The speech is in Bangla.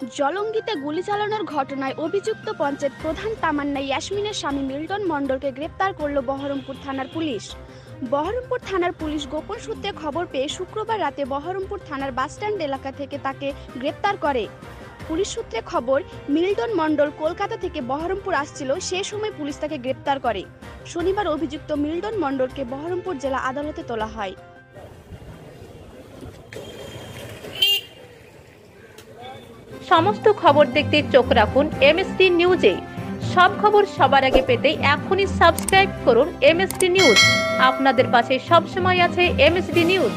জলঙ্গিতে গুলি চালানোর ঘটনায় অভিযুক্ত পঞ্চায়েত প্রধান তামান্না ইয়াসমিনের স্বামী মিল্টন মণ্ডলকে গ্রেপ্তার করল বহরমপুর থানার পুলিশ। বহরমপুর থানার পুলিশ গোপন সূত্রে খবর পেয়ে শুক্রবার রাতে বহরমপুর থানার বাসস্ট্যান্ড এলাকা থেকে তাকে গ্রেপ্তার করে। পুলিশ সূত্রে খবর, মিল্টন মণ্ডল কলকাতা থেকে বহরমপুর আসছিল, সে সময় পুলিশ তাকে গ্রেপ্তার করে। শনিবার অভিযুক্ত মিল্টন মণ্ডলকে বহরমপুর জেলা আদালতে তোলা হয়। সমস্ত খবর দেখতে চোখ রাখুন এমএসটি নিউজে সব খবর সবার আগে পেতে এখনই সাবস্ক্রাইব করুন এমএসটি নিউজ আপনাদের পাশে সবসময় আছে এমএসডি নিউজ